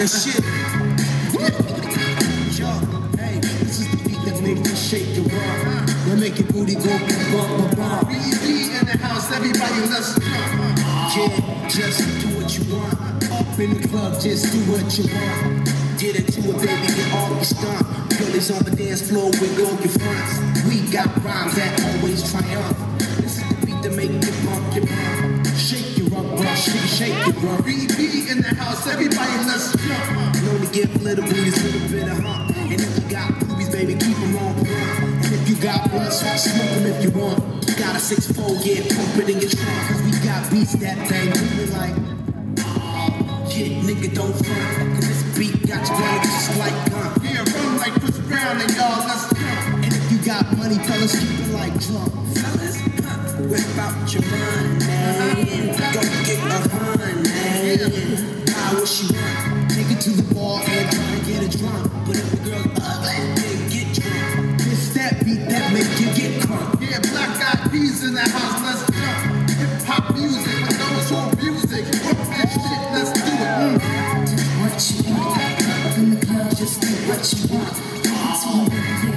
and shit. Yo, hey, this is the beat that make you shake your rump. That make your booty go bump, bump, bump. BB in the house, everybody let's jump. Yeah, just do what you want. Up in the club, just do what you want. Get into it, baby, get off your stump. Girlies on the dance floor with all your fronts. We got rhymes that always triumph. This is the beat that make you bump your bump. Shake, your. BB in the house, everybody let's jump. Known to give little booties a little bit of hump. And if you got boobies, baby, keep them on plump. And if you got blood, smoke them if you want. Got a six fold, yeah, pump it in your trunk. Cause we got beats that bang, moving like, oh, yeah, nigga, don't front. Cause this beat got you going just like gun. Yeah, run like Chris Brown and y'all let's jump. And if you got money, fellas, keep it like drunk. Fellas, huh, whip out your money. Go But if the girl ugly, get drunk. It's that beat that make you get. Yeah, black eyed peas in house, let's. Hip hop music this shit, let's do it. Mm. What you want? Up in the club, just do what you want.